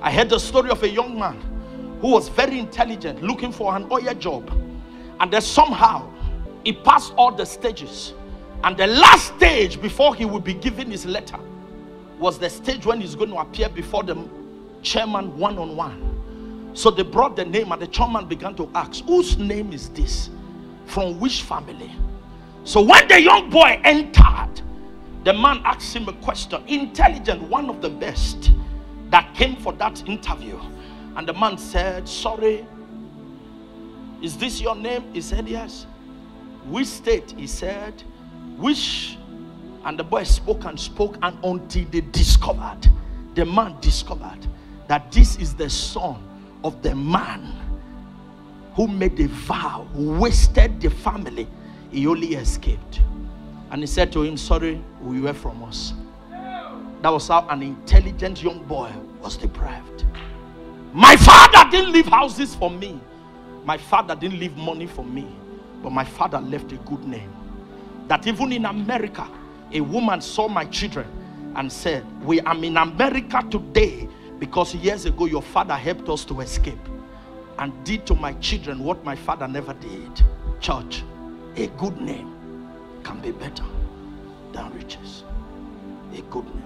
I heard the story of a young man who was very intelligent, looking for an oil job. And then somehow he passed all the stages. And the last stage before he would be given his letter was the stage when he's going to appear before the chairman one on one. So they brought the name, and the chairman began to ask, Whose name is this? From which family? So when the young boy entered, the man asked him a question, intelligent, one of the best that interview. And the man said, Sorry, is this your name? He said, Yes. Which state? He said, Which? And the boy spoke and spoke, and until they discovered, the man discovered that this is the son of the man who made a vow, who wasted the family, he only escaped. And he said to him, Sorry, we were from us. That was how an intelligent young boy was deprived. My father didn't leave houses for me. My father didn't leave money for me. But my father left a good name. That even in America, a woman saw my children and said, We are in America today because years ago your father helped us to escape and did to my children what my father never did. Church, a good name can be better than riches. A good name.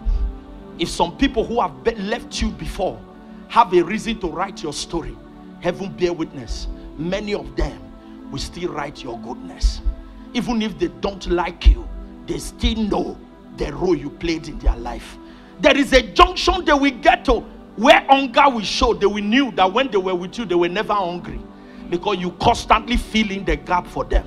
If some people who have left you before have a reason to write your story, heaven bear witness. Many of them will still write your goodness. Even if they don't like you, they still know the role you played in their life. There is a junction they will get to where hunger will show. They will knew that when they were with you, they were never hungry because you constantly fill in the gap for them.